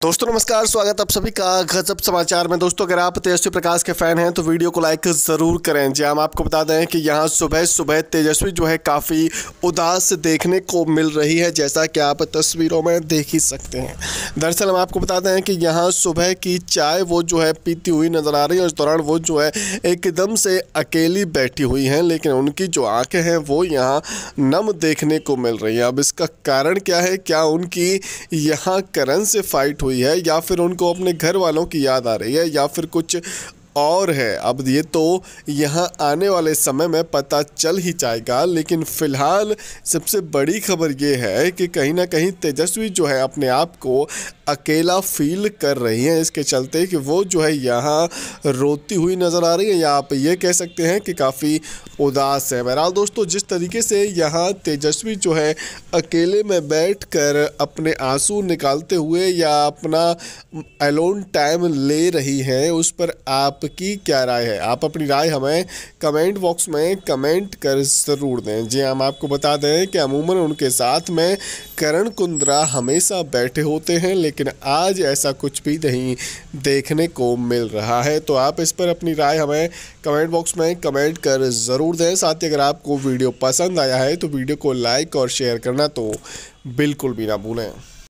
दोस्तों, नमस्कार, स्वागत आप सभी का गजब समाचार में। दोस्तों, अगर आप तेजस्वी प्रकाश के फ़ैन हैं तो वीडियो को लाइक ज़रूर करें। जी हम आपको बता दें कि यहाँ सुबह सुबह तेजस्वी जो है काफ़ी उदास देखने को मिल रही है, जैसा कि आप तस्वीरों में देख ही सकते हैं। दरअसल हम आपको बता दें कि यहाँ सुबह की चाय वो जो है पीती हुई नज़र आ रही है उस दौरान वो जो है एकदम से अकेली बैठी हुई हैं, लेकिन उनकी जो आँखें हैं वो यहाँ नम देखने को मिल रही है। अब इसका कारण क्या है? क्या उनकी यहाँ करण से फाइट हुई है या फिर उनको अपने घर वालों की याद आ रही है या फिर कुछ और है। अब ये तो यहाँ आने वाले समय में पता चल ही जाएगा, लेकिन फ़िलहाल सबसे बड़ी खबर ये है कि कहीं ना कहीं तेजस्वी जो है अपने आप को अकेला फील कर रही हैं। इसके चलते कि वो जो है यहाँ रोती हुई नज़र आ रही है। या आप ये कह सकते हैं कि काफ़ी उदास है। बहरहाल दोस्तों, जिस तरीके से यहाँ तेजस्वी जो है अकेले में बैठ कर अपने आँसू निकालते हुए या अपना एलोन टाइम ले रही हैं, उस पर आपकी क्या राय है? आप अपनी राय हमें कमेंट बॉक्स में कमेंट कर ज़रूर दें। जी हम आपको बता दें कि अमूमन उनके साथ में करण कुंद्रा हमेशा बैठे होते हैं लेकिन लेकिन आज ऐसा कुछ भी नहीं देखने को मिल रहा है। तो आप इस पर अपनी राय हमें कमेंट बॉक्स में कमेंट कर ज़रूर दें। साथ ही अगर आपको वीडियो पसंद आया है तो वीडियो को लाइक और शेयर करना तो बिल्कुल भी ना भूलें।